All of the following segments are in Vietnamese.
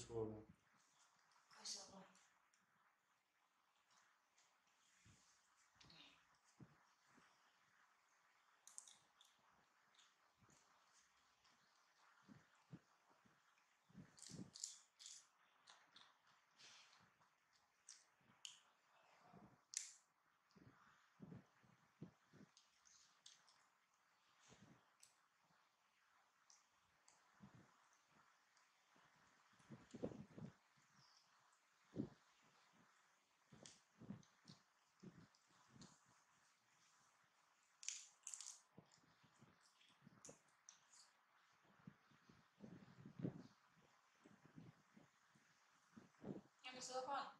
scroll. 吃饭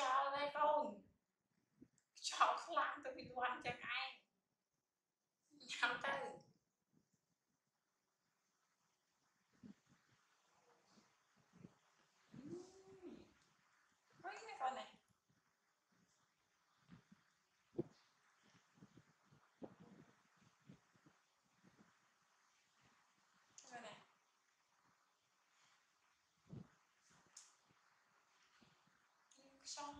ខ្យល់ឯងកូនខ្យល់ខ្លាំងទៅពីវត្តចឹង song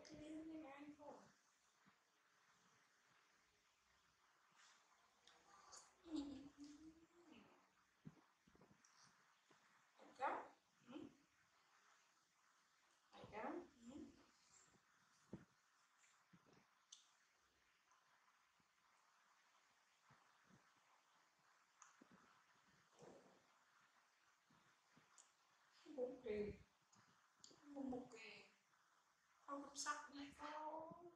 Bốn Một một kỳ Không sắc này không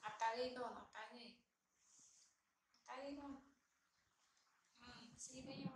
À cái đi con, à đi. Tay ừ, xin bây giờ.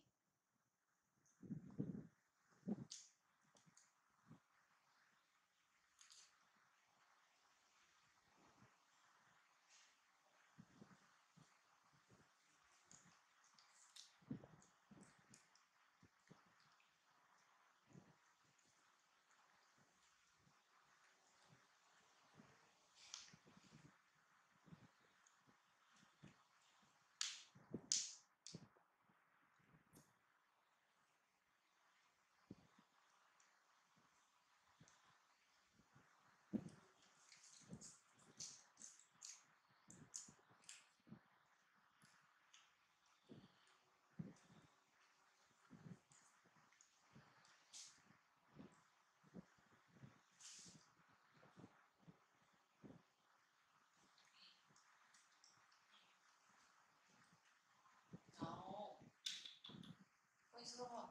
Hoặc.